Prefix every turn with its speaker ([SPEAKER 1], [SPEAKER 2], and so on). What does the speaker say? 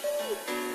[SPEAKER 1] 一